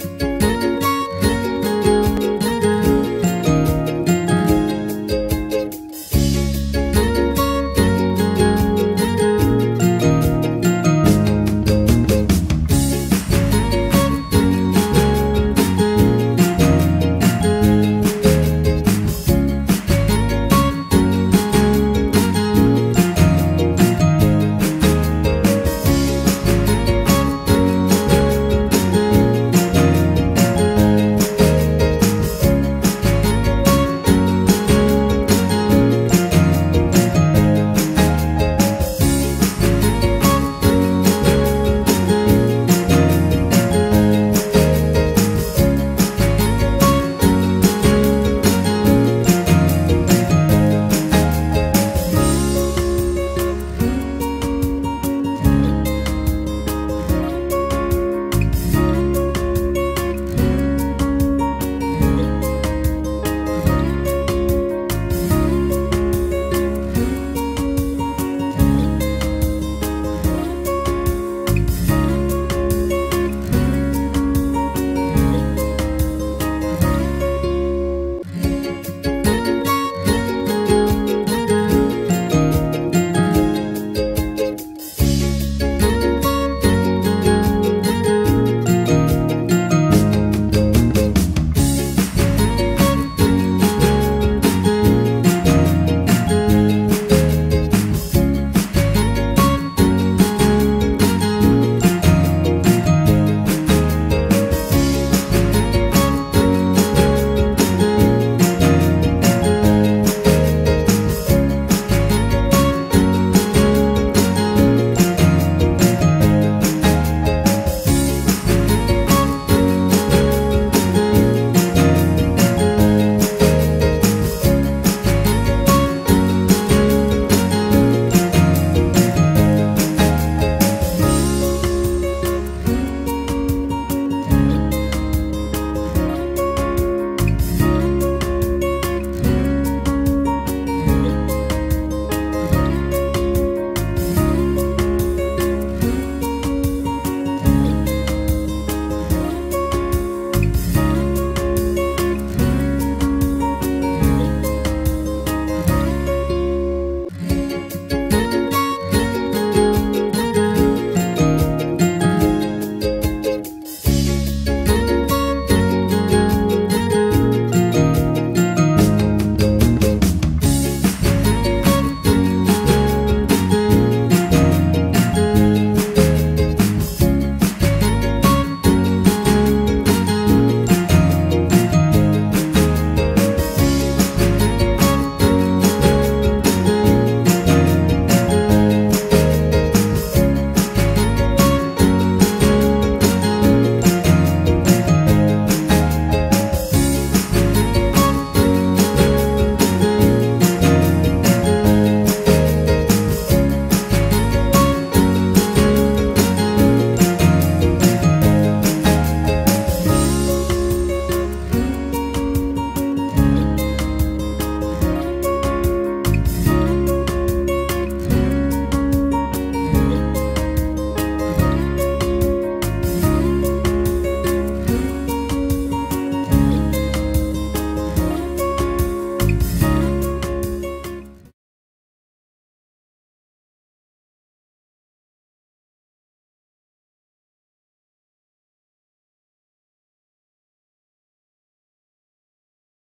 you